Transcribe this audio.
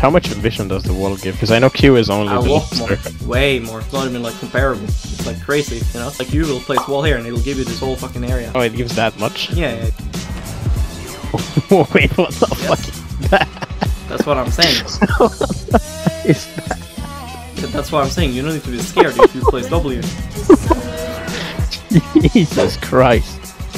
how much vision does the wall give? Because I know Q is only A lot more, way more. It's not even like comparable. It's like crazy, you know. Like you will place wall here and it'll give you this whole fucking area. Oh, it gives that much? Yeah, yeah, Wait, what the Yes. fuck is that? that's what I'm saying. is that? That's what I'm saying. You don't need to be scared if you place W. Jesus Christ.